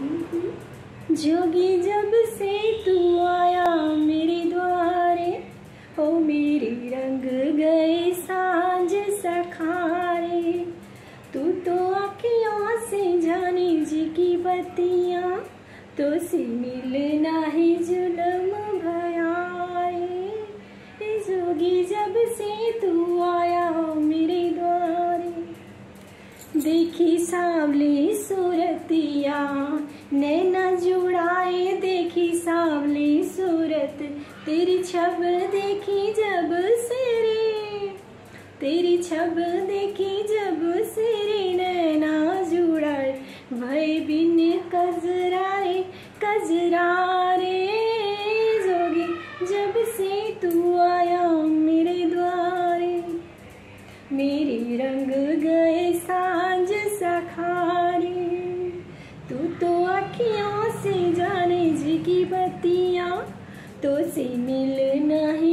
जोगी जब से तू आया मेरे द्वारे, ओ मेरी रंग गए साँझ सखारे। तू तो अखियों से जाने जी की बत्तियाँ तो से मिलना देखी सावली सूरतिया, नैना जुड़ाए देखी सावली सूरत। तेरी छब देखी जब सिरे, तेरी छब देखी जब सिरे, नैना जुड़ाए, भय बिन कजराए, कजरारे जोगी। जब से तू आया मेरे द्वारे, मेरी रंग तो से मिलना ही